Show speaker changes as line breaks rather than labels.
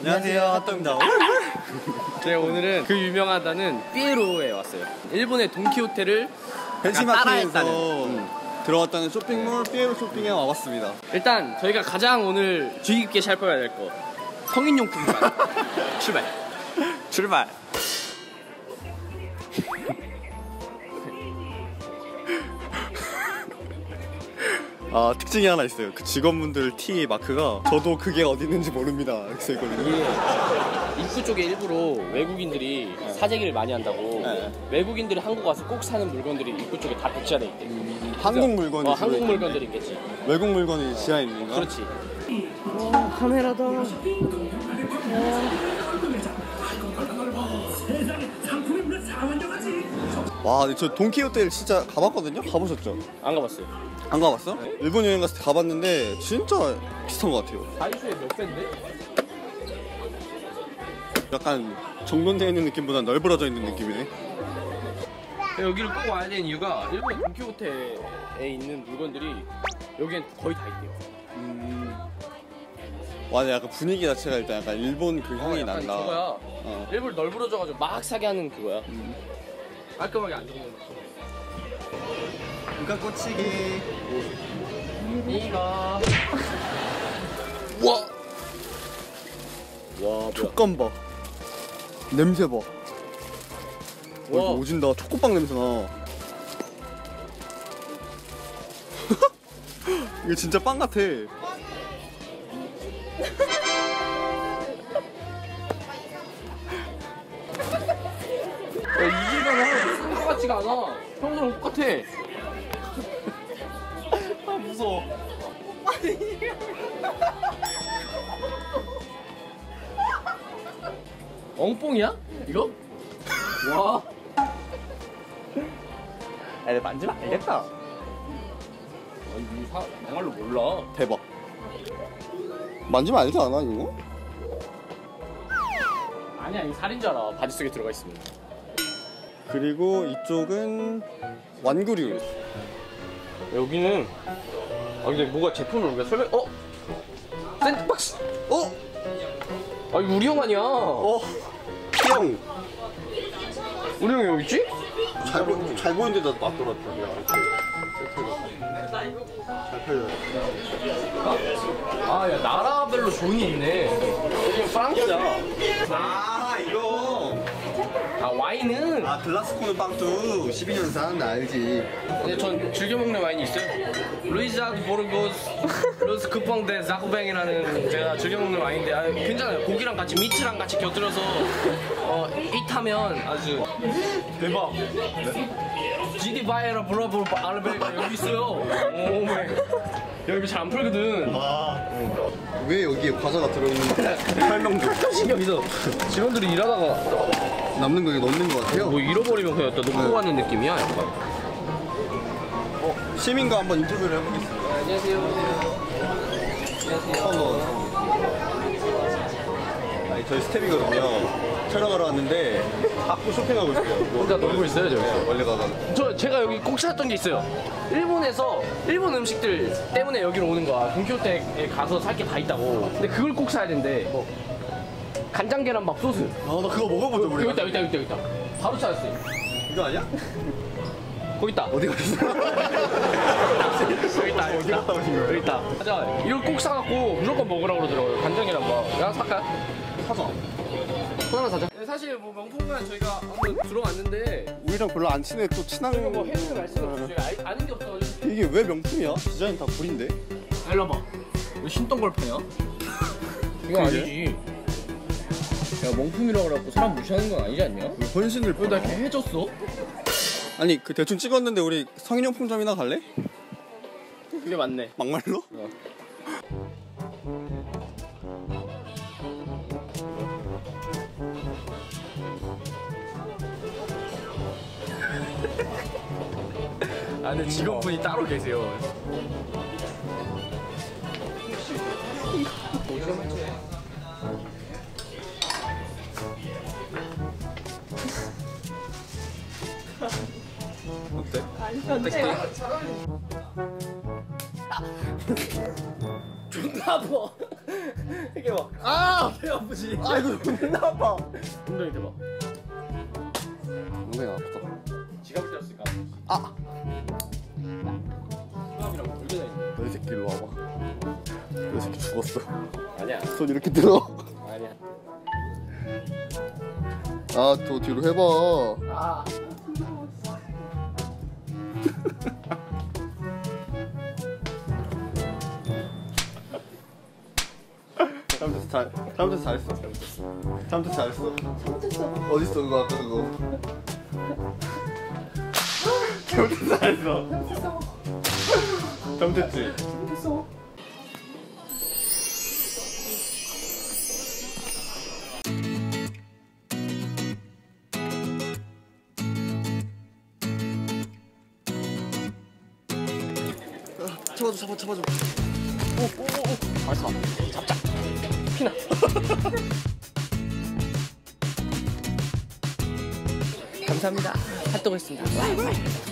안녕하세요 핫도그입니다
저희 오늘은 그 유명하다는 삐에로에 왔어요. 일본의 돈키호테를
벤치마킹에서
따라했다는. 음.
들어왔다는 쇼핑몰 삐에로 쇼핑에 와봤습니다
일단 저희가 가장 오늘 주의 깊게 살펴야 될 거 성인용품관 출발.
출발 아 특징이 하나 있어요 그 직원분들 티 마크가 저도 그게 어디 있는지 모릅니다 이렇게 써 있거든요
이게 입구 쪽에 일부러 외국인들이 사재기를 많이 한다고
네.
외국인들이 한국 와서 꼭 사는 물건들이 입구 쪽에 다 배치가 돼 있대.
한국 물건이
어, 한국 물건들이 있겠지.
외국 물건이 지하에 있는 건가?
그렇지. 어, 카메라다.
와근 데저 돈키호테를 진짜 가봤거든요? 가보셨죠?
안 가봤어요.
안 가봤어? 일본 여행 갔을 때 가봤는데 진짜 비슷한 것 같아요
다이소에 몇 배인데?
약간 정돈되어 있는 느낌보다 널브러져 있는 느낌이네
여기를 꼭 와야 되는 이유가 일본 돈키호테에 있는 물건들이 여기엔 거의 다 있대요.
음... 와 근데 약간 분위기 자체가 일단 약간 일본 그 향이
어, 약간
난다
저거야.
어.
일부러 널브러져가지고 막 사게 하는 그거야.
음.
깔끔하게 안 적는 거.
그러니까 꽂히기
이가. 와. 와?
촉감 봐 냄새 봐 와.
와.
오진다 초코빵 냄새 나 이거 진짜 빵 같아
같지가 않아. 평소랑 똑같아. 아 무서워. 엉뽕이야? 이거? 와.
야 만지면 알겠다
아니 이거 사, 정말로 몰라.
대박 만지면 알지 않아 이거?
아니야 이거 살인 줄 알아. 바지 속에 들어가 있으면.
그리고 이쪽은 완구류.
여기는 아 근데 뭐가 제품을 우리가 설명 어? 샌드박스!
어?
아 이거 우리 형 아니야.
어? 피형.
우리 형 여기 있지?
잘, 보, 잘 보이는 데다 놔둬놨다 잘 팔려요.
아야 나라별로 존이 있네. 여기 프랑스야.
아 이거.
아 와인은
아 글라스코는 빵도 12년산 나 알지.
근데 전 즐겨 먹는 와인이 있어요. 루이자드 보르고스 루스 쿠팡 데 자쿠뱅이라는 제가 즐겨 먹는 와인인데 아, 괜찮아요. 고기랑 같이 미트랑 같이 곁들여서 어, 이타면 아주 대박. GD 바이에라 브라보 아르베가 여기 있어요. 오메. 여기 잘안 팔거든.
왜 여기에 과자가 들어있는지 설명도
신경 있어 직원들이 일하다가
남는 거 넣는 거 같아요.
뭐 잃어버리면 그냥 또 놓고 가는 느낌이야 약간.
어, 시민과 한번 인터뷰를 해보겠습니다.
안녕하세요.
처음 먹어요 아니 저희 스텝이거든요. 촬영하러 왔는데 자꾸 쇼핑하고 있어요.
혼자 놀고 있어요 저기서?
원래 가다가
저 제가 여기 꼭 찾았던 게 있어요. 일본에서 일본 음식들 때문에 여기로 오는 거야. 돈키호테에 가서 살 게 다 있다고. 근데 그걸 꼭 사야 된대. 뭐 간장 계란밥 소스.
아 나 그거 먹어본 적
여기 있다, 여기 있다, 여기 있다, 여기 있다. 바로 찾았어요.
이거 아니야?
거기 있다.
어디 가셨어?
여기 있다, 여기
어디
있다.
갔다 오신 거예요?
여기 있다. 가자. 이걸 꼭 사갖고 무조건 먹으라고 그러더라고요. 간장 계란밥. 야 살까?
사자
하나 사자. 네, 사실 뭐 명품관 저희가 한번 들어왔는데
우리랑 별로 안 친해 또 친한
뭐 해외 말씀 없이 저희가 알- 아는 게 없어가지고.
이게 왜 명품이야? 디자인 다 구린데?
일로 와봐. 왜 신동걸 파냐? 이거 아니지. 야 명품이라고 그래갖고 사람 무시하는 건 아니지 않냐?
헌신을
왜나 이렇게 해줬어?
아니 그 대충 찍었는데 우리 성인용품점이나 갈래?
그게 맞네.
막말로?
아 근데 직원분이 따로 계세요.
어때?
존나 아파. 이게 봐.
아!
배 아프지?
아 이거 존나 아파
엉덩이 대봐.
엉덩이 아프다
지갑 떼었을까?
아!
지갑이랑 돌게 다니는.
너이 새끼 일로 와봐 너이 새끼 죽었어
아니야.
손 이렇게 들어
아니야.
아 더 뒤로 해봐
아.
잘못했어 잘 잘못했어 잘했어. 잘못했어 잘했어. 어딨어 그거 아까 그거? 잘못했어. 잘했어. 잘못했지 아, 잡아줘 잡아 잡아줘 오 오오
알았어. 잡자. 피나. 감사합니다. 핫도그 했습니다.